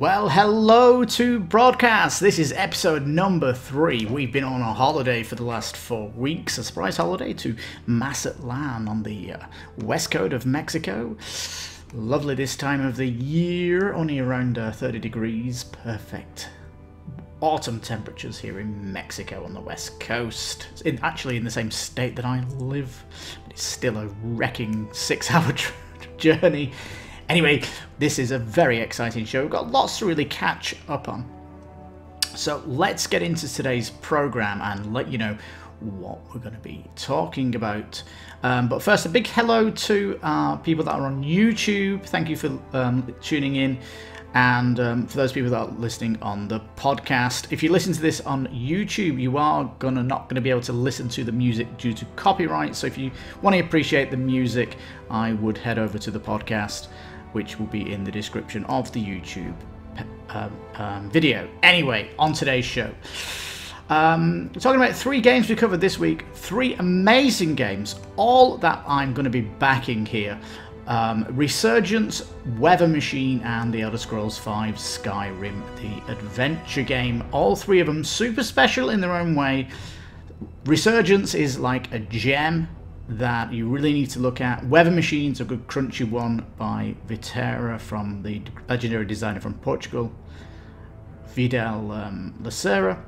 Well, hello to broadcast. This is episode number three. We've been on a holiday for the last four weeks, a surprise holiday to Mazatlan on the uh, west coast of Mexico. Lovely this time of the year, only around uh, 30 degrees. Perfect autumn temperatures here in Mexico on the west coast. It's in, actually in the same state that I live, but it's still a wrecking six hour journey Anyway, this is a very exciting show. We've got lots to really catch up on. So let's get into today's program and let you know what we're going to be talking about. Um, but first, a big hello to uh, people that are on YouTube. Thank you for um, tuning in. And um, for those people that are listening on the podcast, if you listen to this on YouTube, you are gonna not gonna be able to listen to the music due to copyright. So if you want to appreciate the music, I would head over to the podcast which will be in the description of the YouTube um, um, video. Anyway, on today's show. Um, talking about three games we covered this week, three amazing games, all that I'm going to be backing here. Um, Resurgence, Weather Machine, and The Elder Scrolls V Skyrim, the adventure game. All three of them super special in their own way. Resurgence is like a gem that you really need to look at. Weather Machines, a good crunchy one by Viterra from the legendary designer from Portugal, Vital um, Lacerda.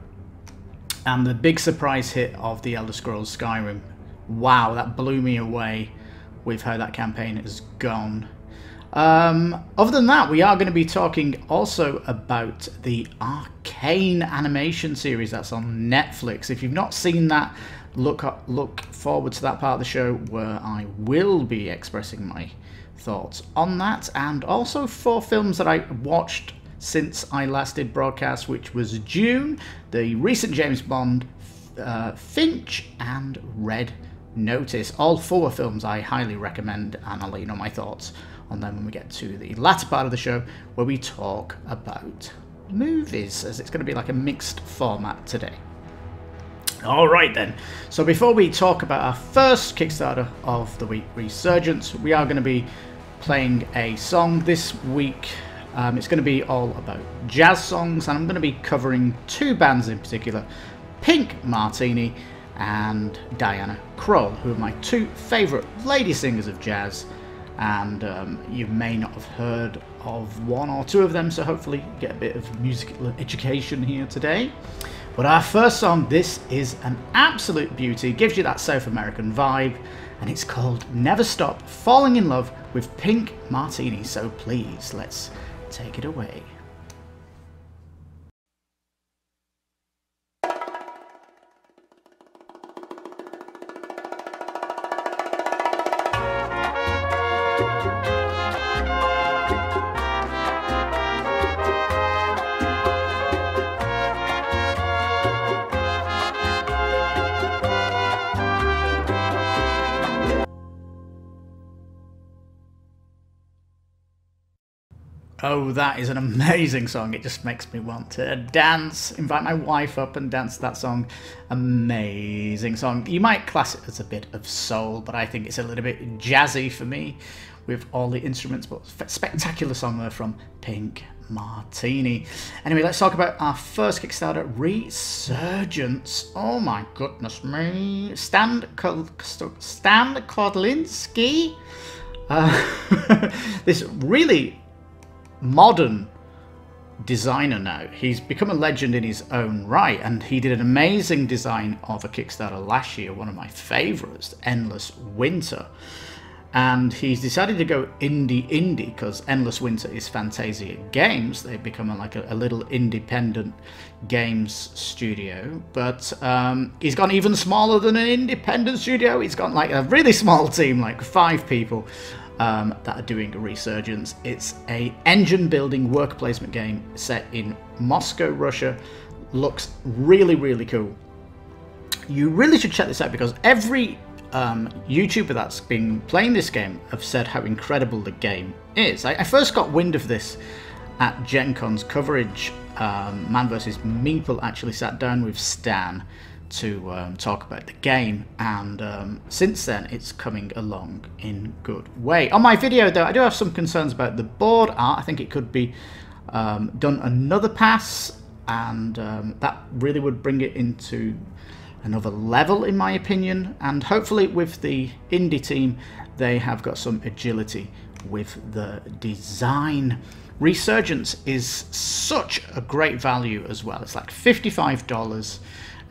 And the big surprise hit of the Elder Scrolls Skyrim. Wow, that blew me away with how that campaign has gone. Um, other than that, we are going to be talking also about the Arcane animation series that's on Netflix. If you've not seen that, look look forward to that part of the show where I will be expressing my thoughts on that, and also four films that I watched since I last did broadcast, which was Dune, the recent James Bond, uh, Finch, and Red Notice. All four films I highly recommend, and I'll let you know my thoughts on them when we get to the latter part of the show where we talk about movies, as it's going to be like a mixed format today. All right then. So before we talk about our first Kickstarter of the week, Resurgence, we are going to be playing a song this week. Um, it's going to be all about jazz songs, and I'm going to be covering two bands in particular: Pink Martini and Diana Krall, who are my two favourite lady singers of jazz. And um, you may not have heard of one or two of them, so hopefully you get a bit of musical education here today. But our first song, this is an absolute beauty, gives you that South American vibe, and it's called Never Stop Falling in Love with Pink Martini. So please, let's take it away. That is an amazing song. It just makes me want to dance, invite my wife up and dance that song. Amazing song. You might class it as a bit of soul, but I think it's a little bit jazzy for me with all the instruments, but spectacular song there from Pink Martini. Anyway, let's talk about our first Kickstarter, Resurgence. Oh my goodness me. Stan, Stan Kodlinski. Uh, this really modern designer now. He's become a legend in his own right, and he did an amazing design of a Kickstarter last year, one of my favorites, Endless Winter. And he's decided to go indie indie because Endless Winter is Fantasia Games. They've become like a, a, little independent games studio, but um, he's gone even smaller than an independent studio. He's got like a really small team, like five people, um, that are doing a resurgence. It's a engine building work placement game set in Moscow, Russia. Looks really, really cool. You really should check this out because every um, YouTuber that's been playing this game have said how incredible the game is. I, I first got wind of this at Gen Con's coverage. Um, Man vs. Meeple actually sat down with Stan to um, talk about the game and um, since then it's coming along in good way. On my video though I do have some concerns about the board art. I think it could be um, done another pass, and um, that really would bring it into another level, in my opinion. And hopefully, with the indie team, they have got some agility with the design. Resurgence is such a great value as well. It's like $55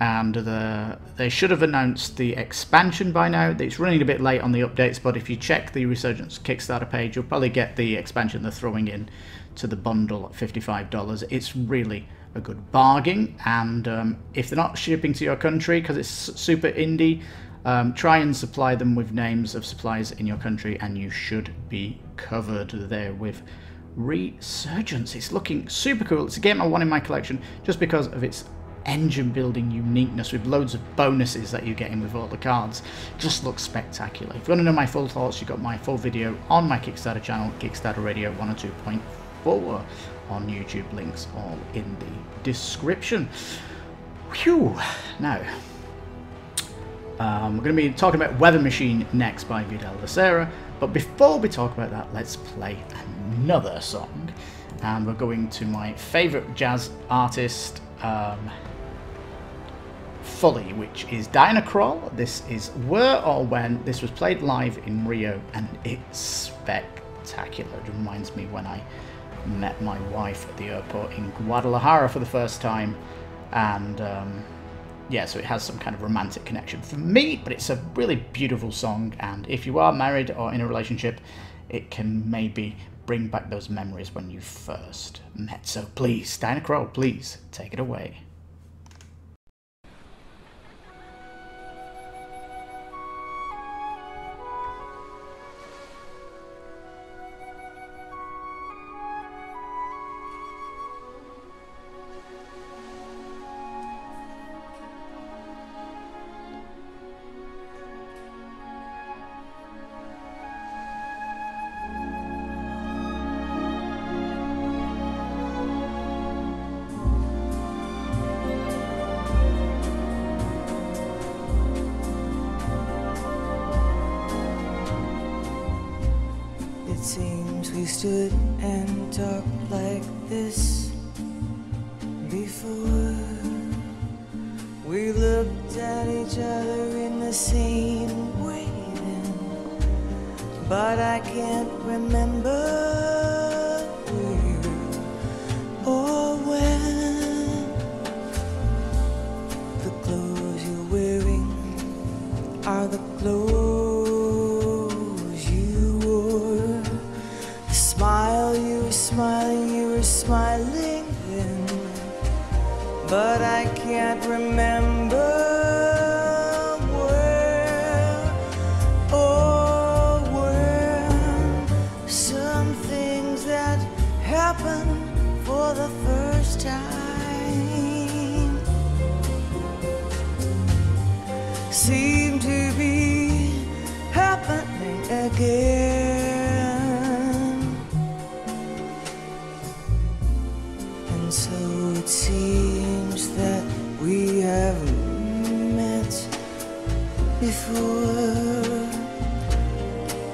and the, they should have announced the expansion by now. It's running a bit late on the updates, but if you check the Resurgence Kickstarter page, you'll probably get the expansion they're throwing in to the bundle at $55. It's really a good bargain, and um, if they're not shipping to your country because it's super indie, um, try and supply them with names of suppliers in your country, and you should be covered there with Resurgence. It's looking super cool. It's a game I want in my collection just because of its engine building uniqueness with loads of bonuses that you're getting with all the cards. Just looks spectacular. If you want to know my full thoughts, you've got my full video on my Kickstarter channel, Kickstarter Radio 102.4 on YouTube. Links all in the description. Whew. Now, um, we're going to be talking about Weather Machine next by Vital Lacerda. But before we talk about that, let's play another song. And we're going to my favourite jazz artist, um, fully, which is Diana Krall. This is Where or When. This was played live in Rio, and it's spectacular. It reminds me when I met my wife at the airport in Guadalajara for the first time, and um, yeah, so it has some kind of romantic connection for me, but it's a really beautiful song, and if you are married or in a relationship, it can maybe bring back those memories when you first met. So please, Diana Krall, please take it away. Stood and talked like this before.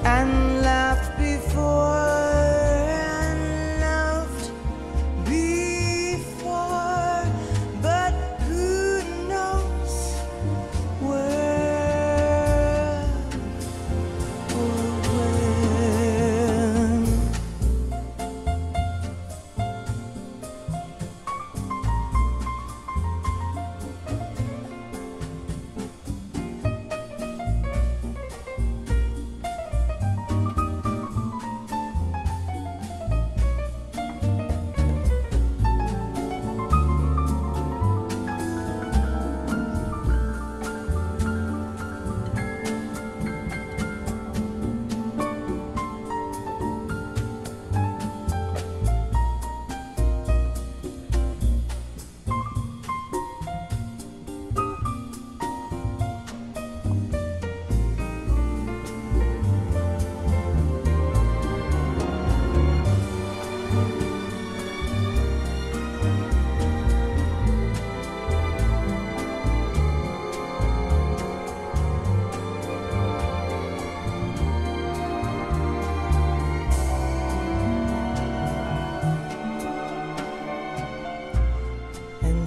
And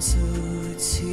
so it seems.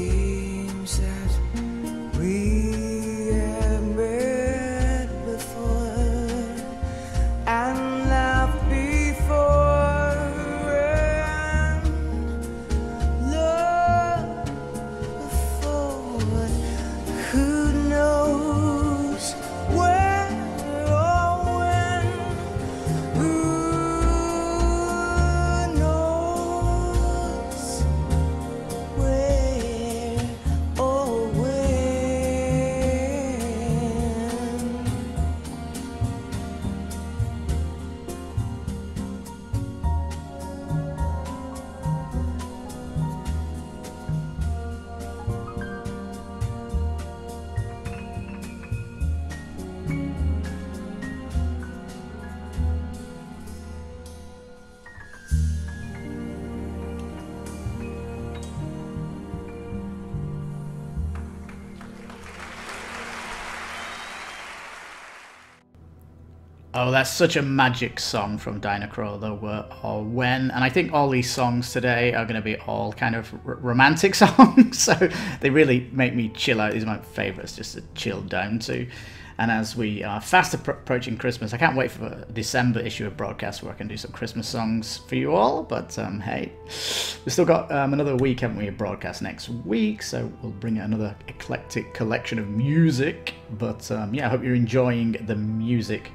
Oh, that's such a magic song from Diana Krall, though, or when. And I think all these songs today are going to be all kind of romantic songs. so they really make me chill out. These are my favourites just to chill down to. And as we are fast approaching Christmas, I can't wait for a December issue of broadcast where I can do some Christmas songs for you all. But um, hey, we've still got um, another week, haven't we, of broadcast next week. So we'll bring another eclectic collection of music. But um, yeah, I hope you're enjoying the music.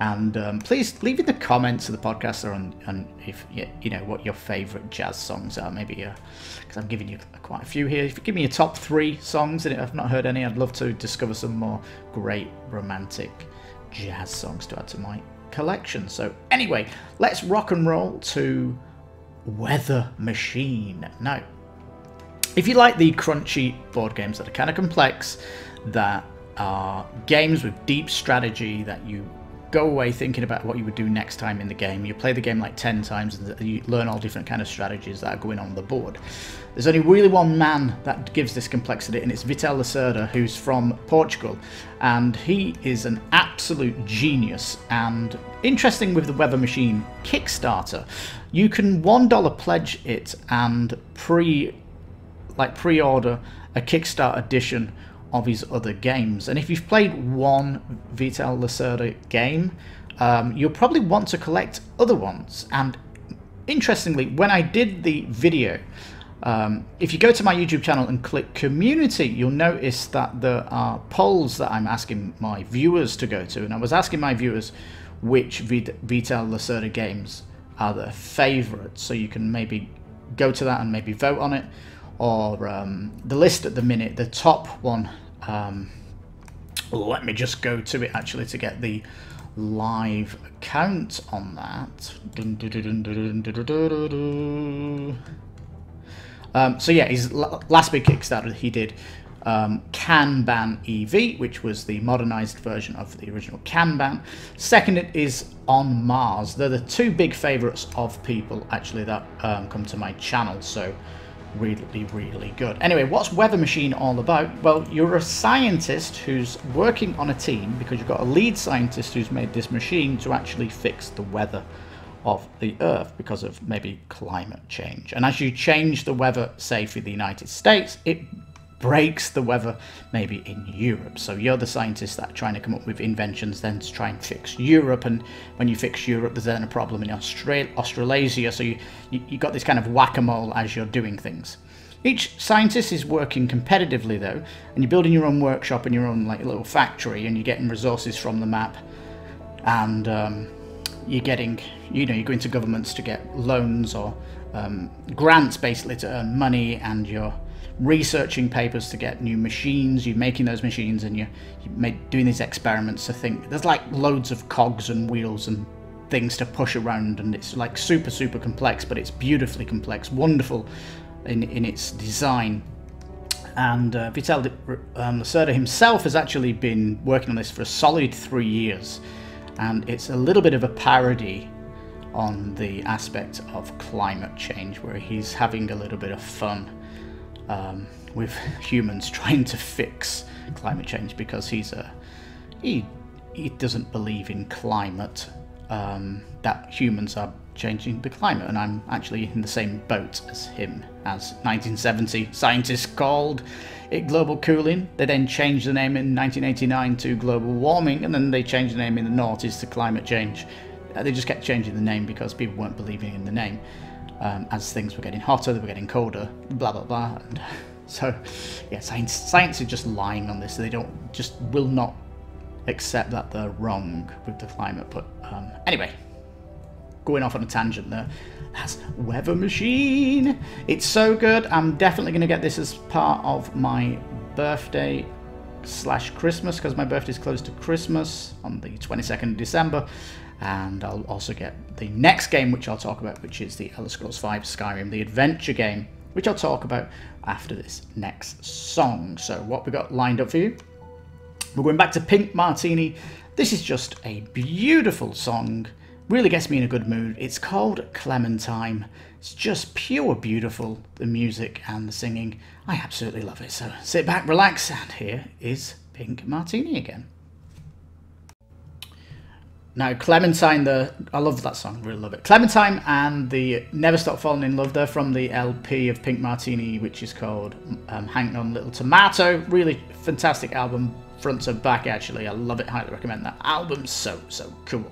And um, please leave in the comments of the podcast or on, on if you know what your favourite jazz songs are. Maybe because uh, I'm giving you quite a few here. If you give me your top three songs, and I've not heard any, I'd love to discover some more great romantic jazz songs to add to my collection. So anyway, let's rock and roll to Weather Machine. Now, if you like the crunchy board games that are kind of complex, that are games with deep strategy that you go away thinking about what you would do next time in the game. You play the game like 10 times and you learn all different kind of strategies that are going on the board. There's only really one man that gives this complexity and it's Vital Lacerda who's from Portugal and he is an absolute genius and interesting with the Weather Machine Kickstarter you can $1 pledge it and pre like pre-order a Kickstarter edition of his other games. And if you've played one Vital Lacerda game, um, you'll probably want to collect other ones. And interestingly, when I did the video, um, if you go to my YouTube channel and click community, you'll notice that there are polls that I'm asking my viewers to go to. And I was asking my viewers which Vital Lacerda games are their favourites. So you can maybe go to that and maybe vote on it or um, the list at the minute, the top one. Um, let me just go to it actually to get the live count on that. Um, so yeah, his last big Kickstarter he did um, Kanban EV, which was the modernized version of the original Kanban. Second it is On Mars. They're the two big favorites of people actually that um, come to my channel. So really, really good. Anyway, what's Weather Machine all about? Well, you're a scientist who's working on a team because you've got a lead scientist who's made this machine to actually fix the weather of the Earth because of maybe climate change. And as you change the weather, say for the United States, it breaks the weather maybe in Europe. So you're the scientists that are trying to come up with inventions then to try and fix Europe. And when you fix Europe, there's then a problem in Australasia. So you, you, you got this kind of whack-a-mole as you're doing things. Each scientist is working competitively though, and you're building your own workshop and your own like little factory, and you're getting resources from the map, and um, you're getting, you know, you're going to governments to get loans or um, grants basically to earn money, and you're researching papers to get new machines, you're making those machines and you're, you're doing these experiments to think. There's like loads of cogs and wheels and things to push around and it's like super, super complex, but it's beautifully complex, wonderful in, in its design. And uh, Vital um, Lacerda himself has actually been working on this for a solid three years. And it's a little bit of a parody on the aspect of climate change, where he's having a little bit of fun um, with humans trying to fix climate change because he's a he he doesn't believe in climate um, that humans are changing the climate. And I'm actually in the same boat as him as 1970 scientists called it global cooling. They then changed the name in 1989 to global warming and then they changed the name in the noughties to climate change. Uh, they just kept changing the name because people weren't believing in the name um, as things were getting hotter, they were getting colder, blah blah blah. And so, yeah, science science is just lying on this. They don't just will not accept that they're wrong with the climate. But um, anyway, going off on a tangent there. That's Weather Machine. It's so good. I'm definitely going to get this as part of my birthday slash Christmas because my birthday is close to Christmas on the 22nd of December and I'll also get the next game which I'll talk about which is the Elder Scrolls V Skyrim the adventure game which I'll talk about after this next song. So what we got lined up for you? We're going back to Pink Martini. This is just a beautiful song. Really gets me in a good mood. It's called Clementine. It's just pure beautiful the music and the singing. I absolutely love it. So sit back relax and here is Pink Martini again Now, Clementine, the I love that song, really love it. Clementine and the Never Stop Falling in Love. They're from the LP of Pink Martini, which is called um, Hang On Little Tomato. Really fantastic album, front to back. Actually, I love it. Highly recommend that album. So so cool.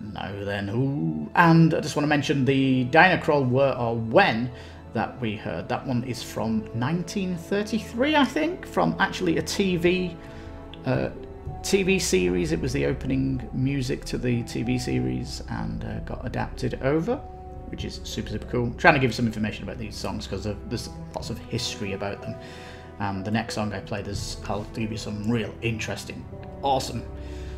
Now then, ooh. and I just want to mention the Diana Krall were or when that we heard. That one is from 1933, I think, from actually a TV. Uh, TV series. It was the opening music to the TV series and uh, got adapted over, which is super, super cool. trying to give some information about these songs because there's lots of history about them. The next song I play, there's, I'll give you some real interesting, awesome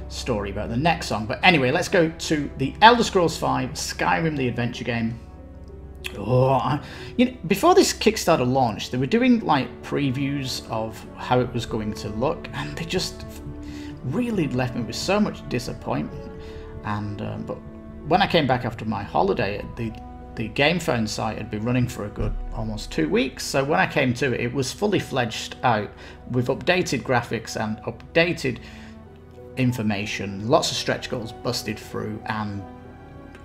story about the next song. But anyway, let's go to the Elder Scrolls V Skyrim the Adventure Game. Oh, I, you know, before this Kickstarter launched, they were doing like previews of how it was going to look, and they just really left me with so much disappointment. And um, but when I came back after my holiday, the the GameFound site had been running for a good almost two weeks. So when I came to it, it was fully fledged out with updated graphics and updated information. Lots of stretch goals busted through, and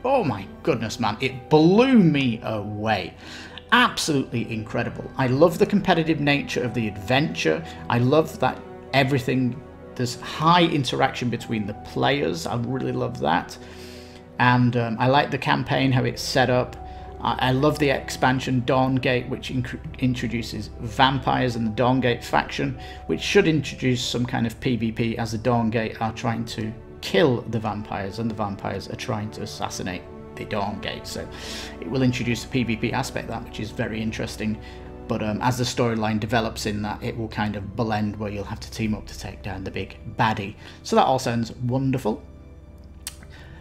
oh my goodness, man, it blew me away absolutely incredible. I love the competitive nature of the adventure. I love that everything there's high interaction between the players. I really love that. And um, I like the campaign, how it's set up. I, I love the expansion Dawnguard, which introduces vampires and the Dawnguard faction, which should introduce some kind of PvP as the Dawnguard are trying to kill the vampires and the vampires are trying to assassinate the Dawnguard. So it will introduce a PvP aspect that, which is very interesting. But um, as the storyline develops in that, it will kind of blend where you'll have to team up to take down the big baddie. So that all sounds wonderful.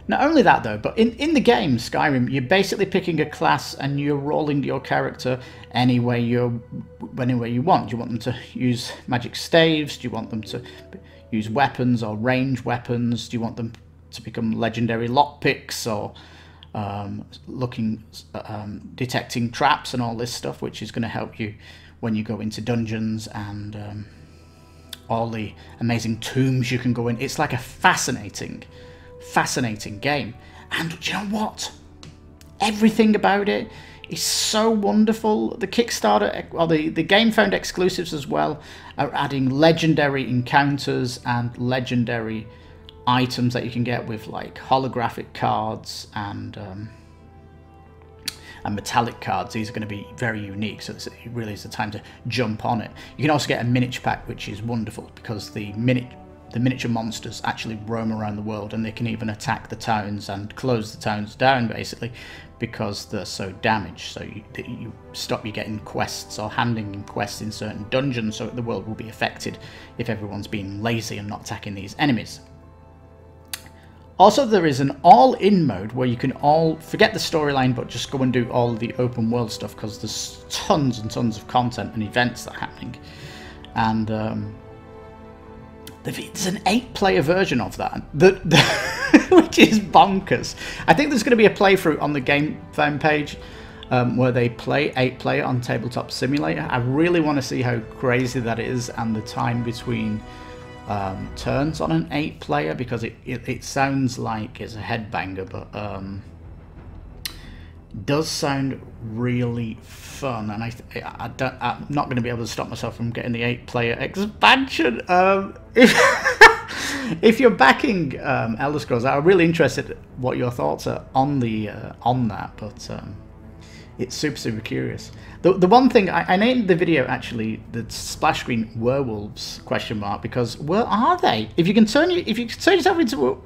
Not only that though, but in, in the game, Skyrim, you're basically picking a class and you're rolling your character any way, you any way you want. Do you want them to use magic staves? Do you want them to use weapons or range weapons? Do you want them to become legendary lockpicks or um, looking, um, detecting traps and all this stuff, which is going to help you when you go into dungeons and um, all the amazing tombs you can go in. It's like a fascinating, fascinating game. And you know what? Everything about it is so wonderful. The Kickstarter, or the, the GameFound exclusives as well, are adding legendary encounters and legendary items that you can get with like holographic cards and um, and metallic cards. These are going to be very unique, so it really is the time to jump on it. You can also get a miniature pack, which is wonderful because the minute the miniature monsters actually roam around the world and they can even attack the towns and close the towns down basically because they're so damaged so you, you stop you getting quests or handing in quests in certain dungeons so the world will be affected if everyone's being lazy and not attacking these enemies also, there is an all-in mode where you can all forget the storyline, but just go and do all the open world stuff because there's tons and tons of content and events that are happening. And um, there's an eight-player version of that, which is bonkers. I think there's going to be a playthrough on the game fan page um, where they play eight-player on Tabletop Simulator. I really want to see how crazy that is and the time between um, turns on an 8 player because it, it, it, sounds like it's a headbanger, but um, does sound really fun. And I, I don't, I'm not going to be able to stop myself from getting the 8 player expansion. Um, if, if you're backing um, Elder Scrolls, I'm really interested what your thoughts are on the uh, on that, but um, it's super super curious. The, the one thing I, I, named the video actually the splash screen werewolves question mark because where are they? If you can turn you if you can turn yourself into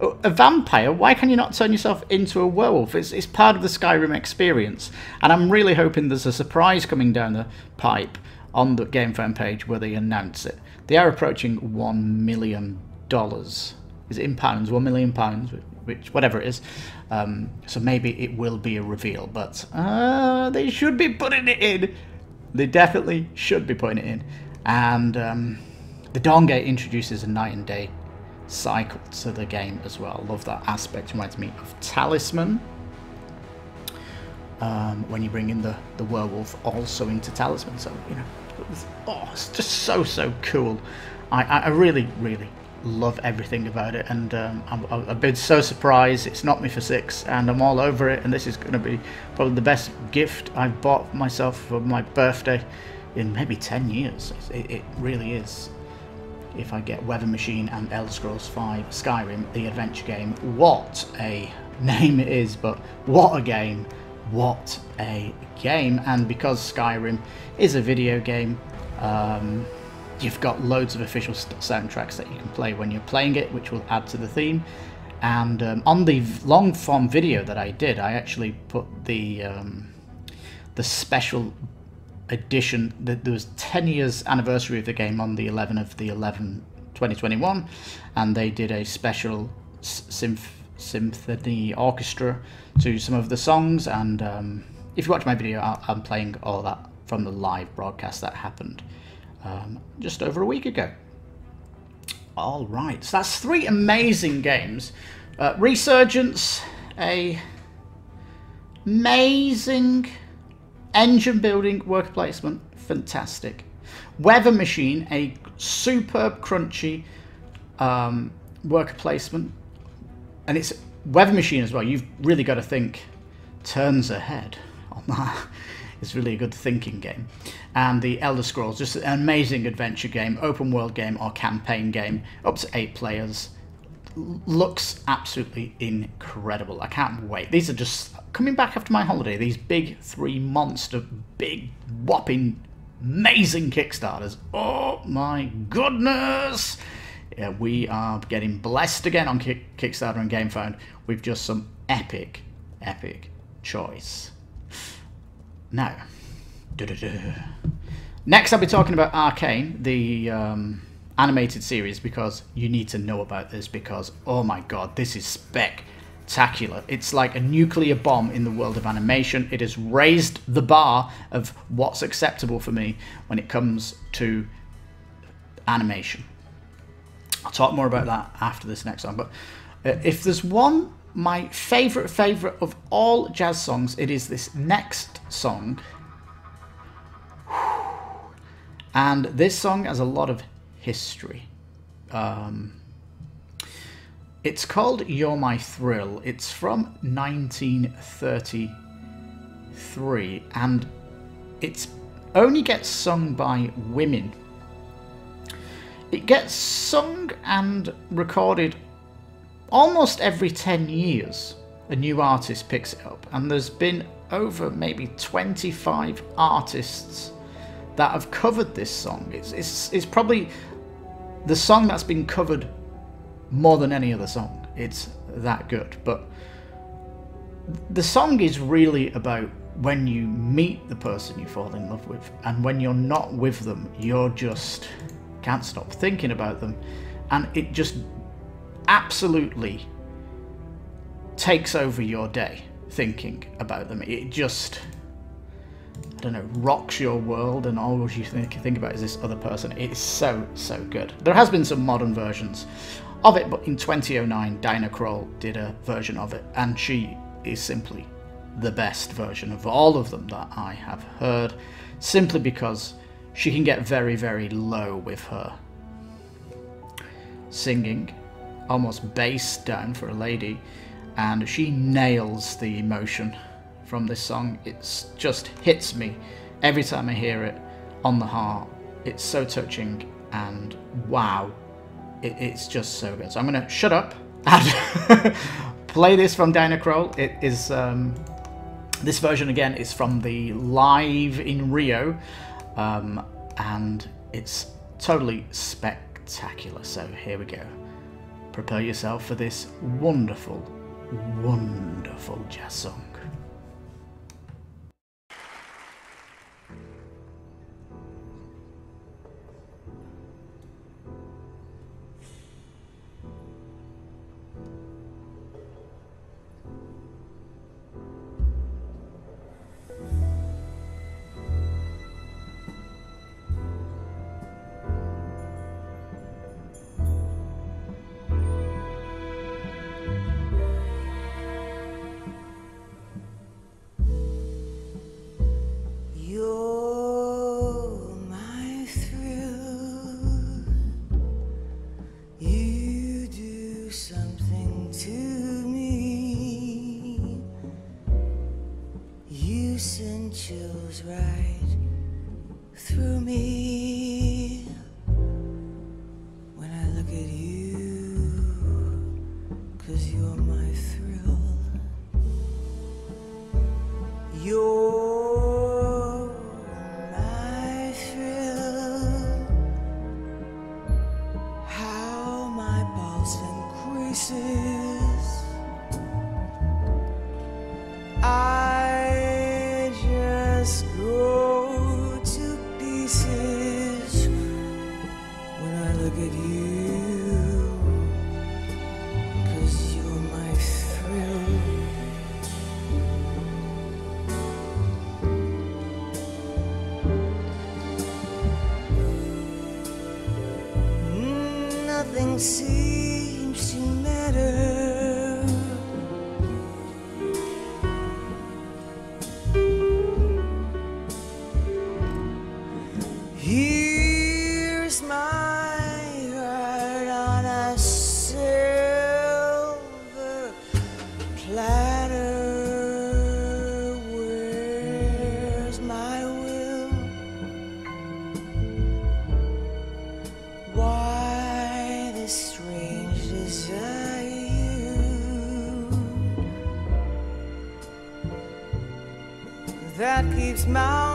a, a vampire, why can you not turn yourself into a werewolf? It's, it's part of the Skyrim experience, and I'm really hoping there's a surprise coming down the pipe on the GameFound page where they announce it. They are approaching one million dollars. Is it in pounds? One million pounds, which whatever it is. Um, so maybe it will be a reveal, but uh, they should be putting it in. They definitely should be putting it in. And um, the Dawnguard introduces a night and day cycle to the game as well. Love that aspect. Reminds me of Talisman. Um, when you bring in the, the werewolf also into Talisman. So, you know, oh, it's just so, so cool. I, I really, really love everything about it, and um, I'm, I've been so surprised. It's not me for six, and I'm all over it. And this is going to be probably the best gift I've bought myself for my birthday in maybe ten years. It, it really is. If I get Weather Machine and Elder Scrolls V Skyrim, the adventure game, what a name it is, but what a game! What a game! And because Skyrim is a video game. Um, You've got loads of official soundtracks that you can play when you're playing it, which will add to the theme. And um, on the long form video that I did, I actually put the um, the special edition. That there was 10 years anniversary of the game on the 11th of the 11 2021, and they did a special symph symphony orchestra to some of the songs. And um, if you watch my video, I'm playing all that from the live broadcast that happened um, just over a week ago. All right, so that's three amazing games. Uh, Resurgence, a amazing engine building worker placement, fantastic. Weather Machine, a superb crunchy um, placement, and it's Weather Machine as well. You've really got to think turns ahead on that. It's really a good thinking game. And the Elder Scrolls, just an amazing adventure game, open world game or campaign game, up to eight players. Looks absolutely incredible. I can't wait. These are just coming back after my holiday. These big three monster, big whopping, amazing Kickstarters. Oh my goodness! Yeah, we are getting blessed again on Kickstarter and GameFound with just some epic, epic choice. Now, next I'll be talking about Arcane, the um, animated series, because you need to know about this because, oh my god, this is spectacular. It's like a nuclear bomb in the world of animation. It has raised the bar of what's acceptable for me when it comes to animation. I'll talk more about that after this next one, but uh, if there's one my favorite favorite of all jazz songs. It is this next song. And this song has a lot of history. Um, it's called you're my thrill. It's from 1933 and it's only gets sung by women. It gets sung and recorded almost every 10 years, a new artist picks it up. And there's been over maybe 25 artists that have covered this song. It's, it's, it's probably the song that's been covered more than any other song. It's that good. But the song is really about when you meet the person you fall in love with, and when you're not with them, you're just can't stop thinking about them, and it just absolutely takes over your day thinking about them. It just, I don't know, rocks your world, and all you think, think about is this other person. It's so, so good. There has been some modern versions of it, but in 2009, Diana Krall did a version of it, and she is simply the best version of all of them that I have heard, simply because she can get very, very low with her singing almost bass down for a lady, and she nails the emotion from this song. It just hits me every time I hear it on the heart. It's so touching, and wow, it, it's just so good. So I'm gonna shut up and play this from Diana Krall. It is um, this version again is from the live in Rio, um, and it's totally spectacular. So here we go prepare yourself for this wonderful, wonderful jazz song. smile.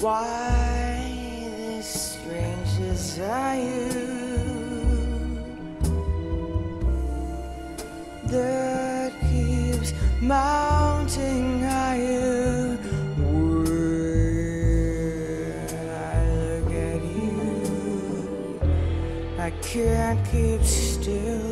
Why this strange desire? That keeps mounting higher. When I look at you, I can't keep still.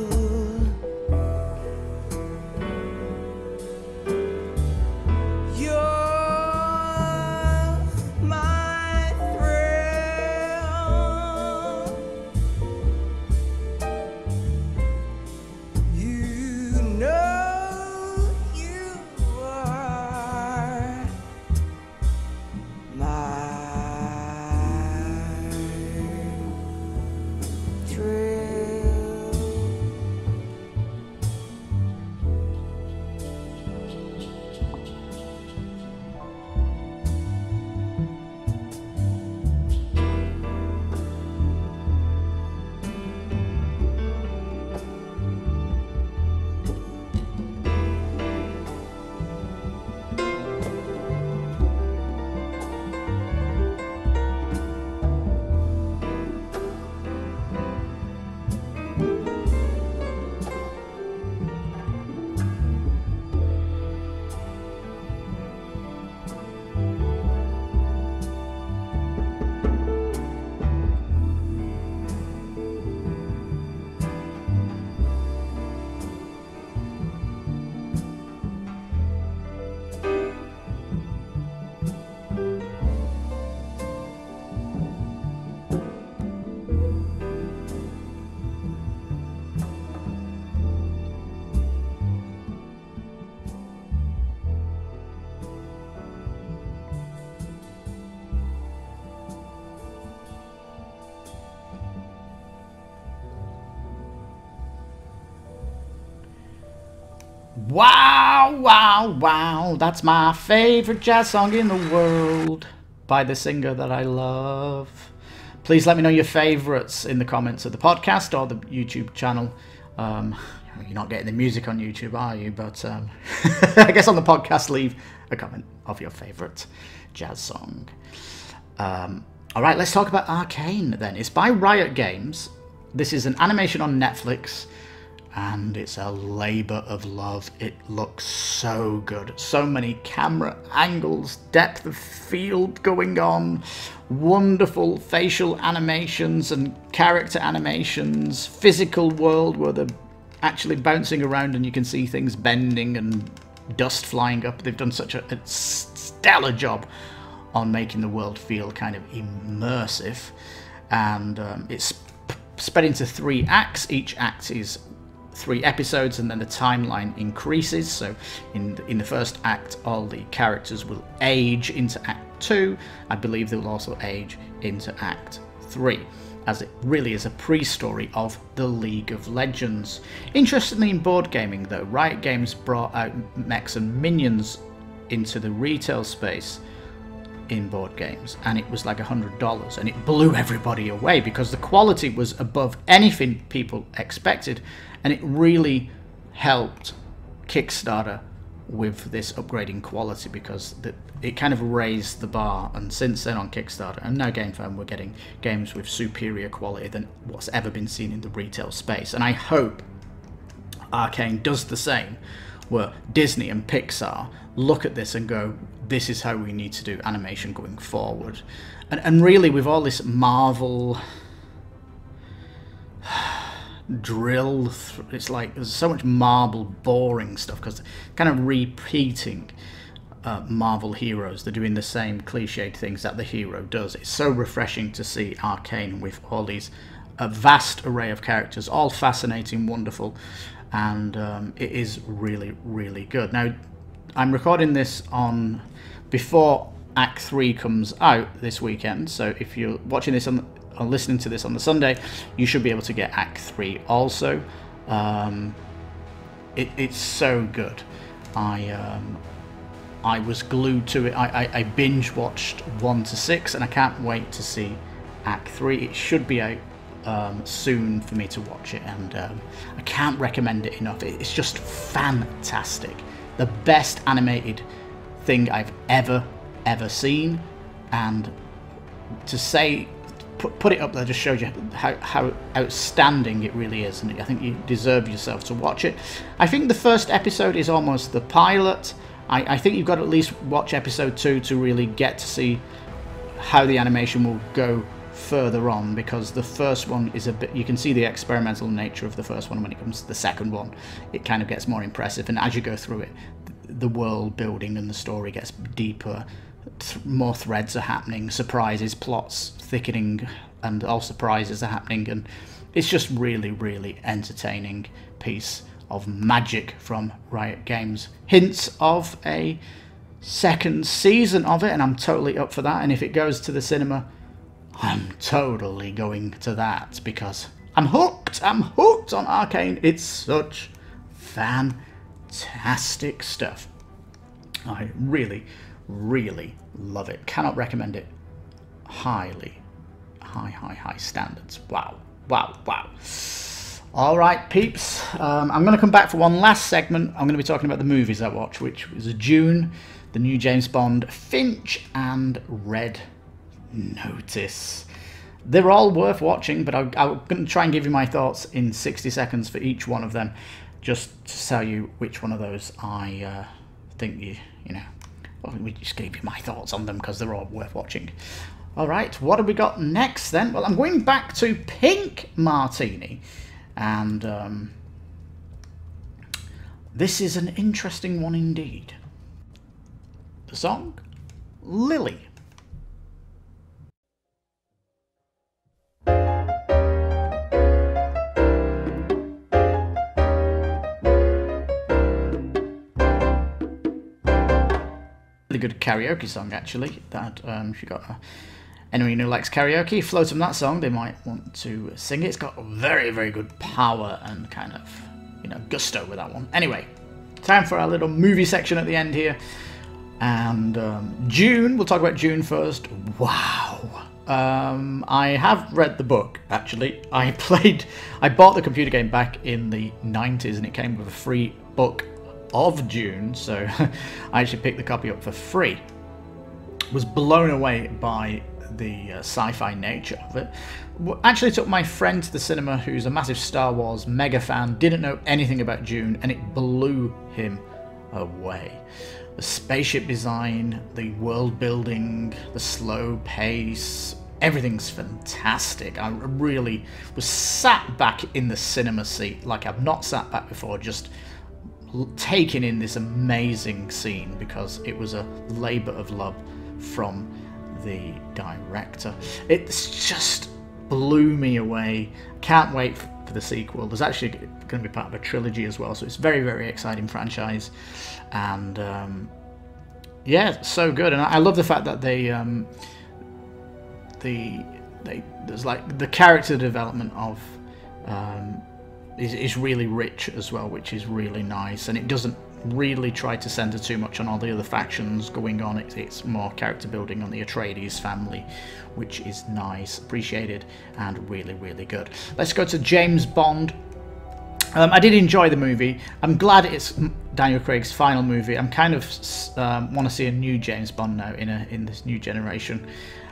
Wow, wow, wow. That's my favorite jazz song in the world by the singer that I love. Please let me know your favorites in the comments of the podcast or the YouTube channel. Um, you're not getting the music on YouTube, are you? But um, I guess on the podcast, leave a comment of your favorite jazz song. Um, all right, let's talk about Arcane then. It's by Riot Games. This is an animation on Netflix and it's a labor of love. It looks so good. So many camera angles, depth of field going on, wonderful facial animations and character animations, physical world where they're actually bouncing around and you can see things bending and dust flying up. They've done such a, a stellar job on making the world feel kind of immersive. And um, it's spread into three acts. Each act is three episodes and then the timeline increases. So in the, in the first act all the characters will age into act 2 i believe they will also age into act 3 as it really is a pre-story of the League of Legends. Interestingly in board gaming though, Riot Games brought out mechs and minions into the retail space in board games and it was like a hundred dollars and it blew everybody away because the quality was above anything people expected and it really helped Kickstarter with this upgrading quality because the, it kind of raised the bar. And since then on Kickstarter and now GameFound we're getting games with superior quality than what's ever been seen in the retail space. And I hope Arcane does the same where Disney and Pixar look at this and go this is how we need to do animation going forward. And, and really with all this Marvel drill. it's like there's so much Marvel boring stuff because kind of repeating uh, Marvel heroes. They're doing the same cliched things that the hero does. It's so refreshing to see Arcane with all these a vast array of characters, all fascinating, wonderful, and um, it is really, really good. Now, I'm recording this on before Act 3 comes out this weekend, so if you're watching this on are listening to this on the Sunday, you should be able to get Act 3 also. Um, it, it's so good. I um, I was glued to it. I, I, I, binge watched 1 to 6 and I can't wait to see Act 3. It should be out um, soon for me to watch it and um, I can't recommend it enough. It's just fantastic. The best animated thing I've ever, ever seen and to say put, put it up there just shows you how, how outstanding it really is and I think you deserve yourself to watch it. I think the first episode is almost the pilot. I, I think you've got to at least watch episode 2 to really get to see how the animation will go further on because the first one is a bit you can see the experimental nature of the first one when it comes to the second one it kind of gets more impressive and as you go through it the world building and the story gets deeper th more threads are happening, surprises, plots thickening, and all surprises are happening, and it's just really, really entertaining piece of magic from Riot Games. Hints of a second season of it, and I'm totally up for that. And if it goes to the cinema, I'm totally going to that because I'm hooked. I'm hooked on Arcane. It's such fantastic stuff. I really, really love it. Cannot recommend it highly. High, high, high standards. Wow, wow, wow. All right, peeps. Um, I'm going to come back for one last segment. I'm going to be talking about the movies I watched, which was Dune, the new James Bond, Finch, and Red Notice. They're all worth watching, but I'm going to try and give you my thoughts in 60 seconds for each one of them, just to tell you which one of those I uh, think you, you know, well, we just gave you my thoughts on them because they're all worth watching. All right, what have we got next then? Well, I'm going back to Pink Martini. And um, this is an interesting one indeed. The song, Lily. Really good karaoke song actually. That um, if you got uh, anyone who likes karaoke, float them that song, they might want to sing it. It's got very very good power and kind of you know gusto with that one. Anyway, time for our little movie section at the end here. And um, Dune, we'll talk about Dune first. Wow. Um, I have read the book, actually. I played, I bought the computer game back in the 90s and it came with a free book of Dune, so I actually picked the copy up for free. Was blown away by the uh, sci-fi nature of it. Actually took my friend to the cinema who's a massive Star Wars mega fan, didn't know anything about Dune, and it blew him away. The spaceship design, the world building, the slow pace, everything's fantastic. I really was sat back in the cinema seat like I've not sat back before, just taking in this amazing scene because it was a labour of love from the director. It's just blew me away. Can't wait for the sequel. There's actually going to be part of a trilogy as well, so it's very, very exciting franchise. And um, yeah, so good. And I love the fact that they, um, the, they, there's like the character development of um, is, is really rich as well, which is really nice. And it doesn't really try to center too much on all the other factions going on. It's, it's more character building on the Atreides family, which is nice, appreciated, and really, really good. Let's go to James Bond. Um, I did enjoy the movie. I'm glad it's Daniel Craig's final movie. I'm kind of um, want to see a new James Bond now in a in this new generation,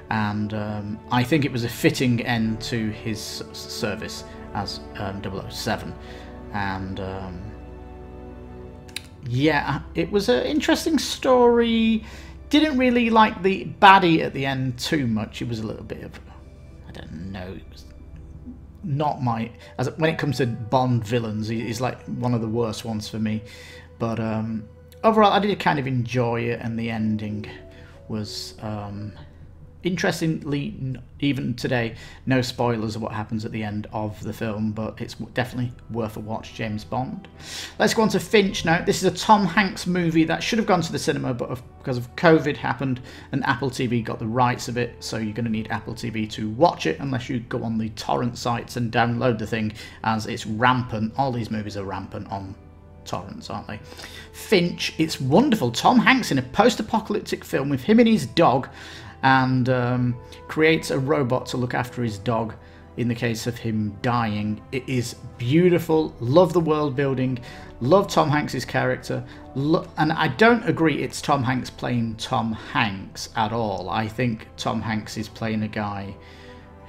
and um, I think it was a fitting end to his service as um, 007. And um, yeah, it was an interesting story. Didn't really like the baddie at the end too much. It was a little bit of, I don't know, it was not my. As when it comes to Bond villains, he's like one of the worst ones for me. But um, overall, I did kind of enjoy it, and the ending was um, Interestingly, even today, no spoilers of what happens at the end of the film, but it's definitely worth a watch, James Bond. Let's go on to Finch now. This is a Tom Hanks movie that should have gone to the cinema, but because of COVID happened and Apple TV got the rights of it, so you're going to need Apple TV to watch it unless you go on the torrent sites and download the thing, as it's rampant. All these movies are rampant on torrents, aren't they? Finch, it's wonderful. Tom Hanks in a post-apocalyptic film with him and his dog and um, creates a robot to look after his dog in the case of him dying. It is beautiful. Love the world building. Love Tom Hanks's character. Lo and I don't agree it's Tom Hanks playing Tom Hanks at all. I think Tom Hanks is playing a guy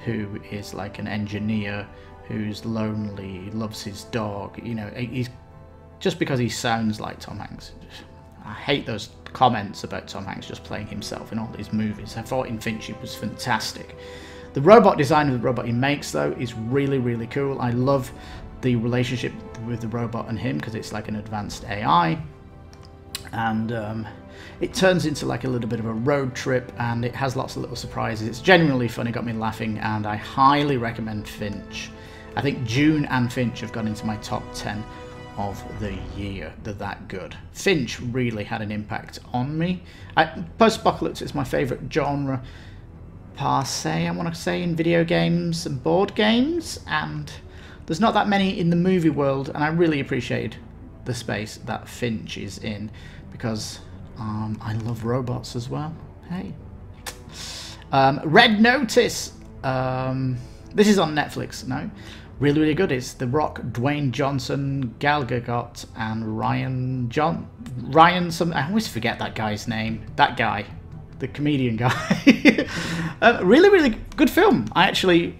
who is like an engineer who's lonely, loves his dog. You know, he's just because he sounds like Tom Hanks. I hate those comments about Tom Hanks just playing himself in all these movies. I thought in Finch was fantastic. The robot design of the robot he makes, though, is really, really cool. I love the relationship with the robot and him because it's like an advanced AI. And um, it turns into like a little bit of a road trip and it has lots of little surprises. It's genuinely funny, got me laughing, and I highly recommend Finch. I think Dune and Finch have gone into my top 10 of the year. They're that good. Finch really had an impact on me. Post-apocalypse is my favourite genre per se, I want to say, in video games and board games. And there's not that many in the movie world, and I really appreciate the space that Finch is in because um, I love robots as well. Hey. Um, Red Notice. Um, this is on Netflix now really, really good. It's The Rock, Dwayne Johnson, Gal Gadot, and Ryan John Ryan. Some I always forget that guy's name. That guy, the comedian guy. uh, really, really good film. I actually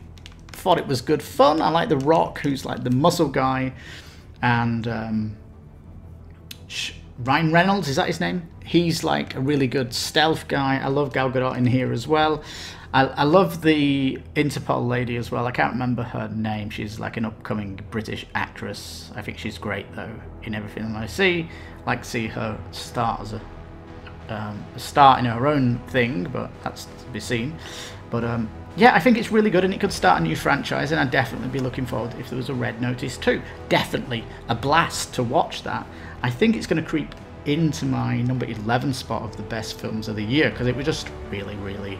thought it was good fun. I like The Rock, who's like the muscle guy, and um, Ryan Reynolds. Is that his name? He's like a really good stealth guy. I love Gal Gadot in here as well. I, I love the Interpol lady as well. I can't remember her name. She's like an upcoming British actress. I think she's great though in everything I see. like see her start as a, um, a in her own thing, but that's to be seen. But um, yeah, I think it's really good and it could start a new franchise and I'd definitely be looking forward if there was a Red Notice too. Definitely a blast to watch that. I think it's going to creep into my number 11 spot of the best films of the year because it was just really, really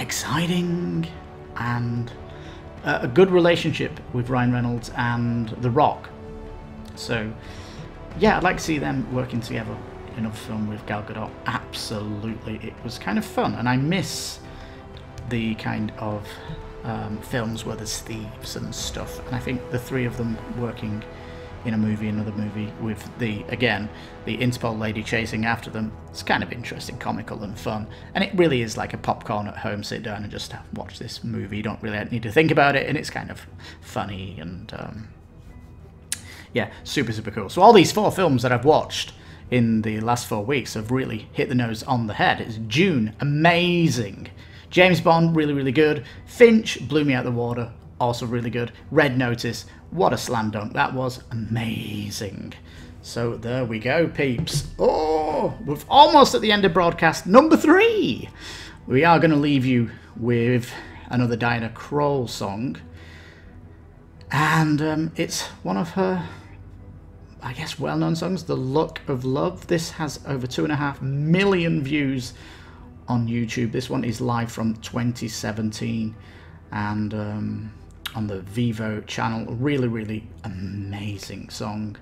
exciting and a good relationship with Ryan Reynolds and The Rock. So, yeah, I'd like to see them working together in another film with Gal Gadot. Absolutely, it was kind of fun, and I miss the kind of um, films where there's thieves and stuff. And I think the three of them working in a movie, another movie, with the, again, the Interpol lady chasing after them, it's kind of interesting, comical, and fun. And it really is like a popcorn at home, sit down and just watch this movie. You don't really need to think about it, and it's kind of funny and. Um, yeah, super, super cool. So all these four films that I've watched in the last four weeks have really hit the nose on the head. It's Dune, amazing. James Bond, really, really good. Finch blew me out the water, also really good. Red Notice, what a slam dunk. That was amazing. So there we go, peeps. Oh, we're almost at the end of broadcast number three. We are going to leave you with another Diana Krall song. And um, it's one of her I guess, well known songs. The Look of Love. This has over two and a half million views on YouTube. This one is live from 2017 and um, on the Vevo channel. Really, really amazing song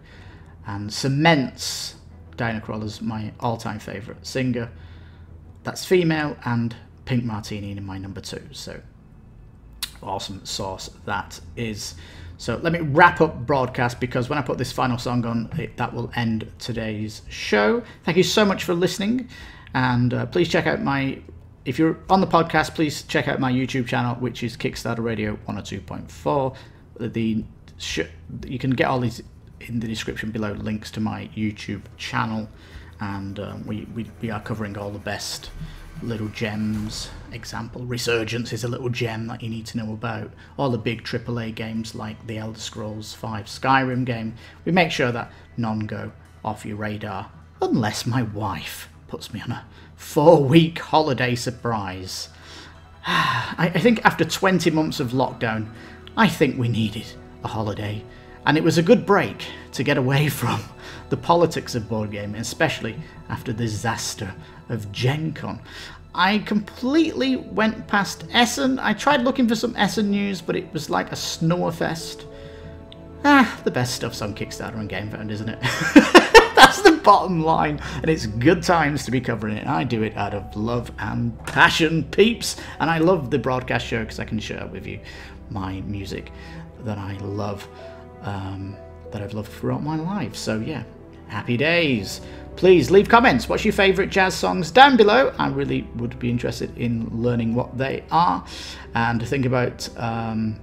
and cements Diana Krall as my all time favourite singer. That's female and Pink Martini in my number two. So awesome sauce that is. So let me wrap up broadcast because when I put this final song on, it, that will end today's show. Thank you so much for listening, and uh, please check out my. If you're on the podcast, please check out my YouTube channel, which is Kickstarter Radio 102.4. The sh- you can get all these in the description below links to my YouTube channel, and um, we, we we are covering all the best little gems. Example, Resurgence is a little gem that you need to know about. All the big AAA games like the Elder Scrolls 5 Skyrim game, we make sure that none go off your radar, unless my wife puts me on a four week holiday surprise. I think after 20 months of lockdown, I think we needed a holiday. And it was a good break to get away from the politics of board gaming, especially after the disaster of Gen Con. I completely went past Essen. I tried looking for some Essen news, but it was like a snowfest. Ah, the best stuff's on Kickstarter and GameFound, isn't it? That's the bottom line, and it's good times to be covering it. I do it out of love and passion, peeps, and I love the broadcast show because I can share with you my music that I love, um, that I've loved throughout my life. So yeah, happy days. Please leave comments. What's your favourite jazz songs down below? I really would be interested in learning what they are. And think about um,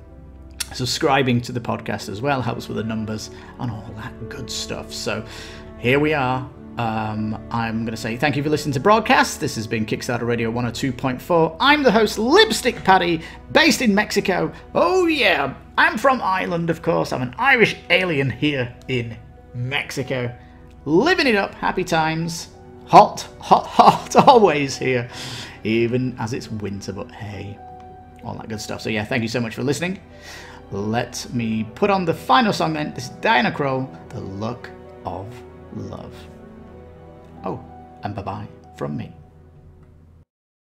subscribing to the podcast as well. Helps with the numbers and all that good stuff. So here we are. Um, I'm going to say thank you for listening to broadcast. This has been Kickstarter Radio 102.4. I'm the host, Lipstick Paddy, based in Mexico. Oh, yeah, I'm from Ireland, of course. I'm an Irish alien here in Mexico living it up, happy times. Hot, hot, hot, always here, even as it's winter, but hey, all that good stuff. So, yeah, thank you so much for listening. Let me put on the final song then. This is Diana The Look of Love. Oh, and bye bye from me.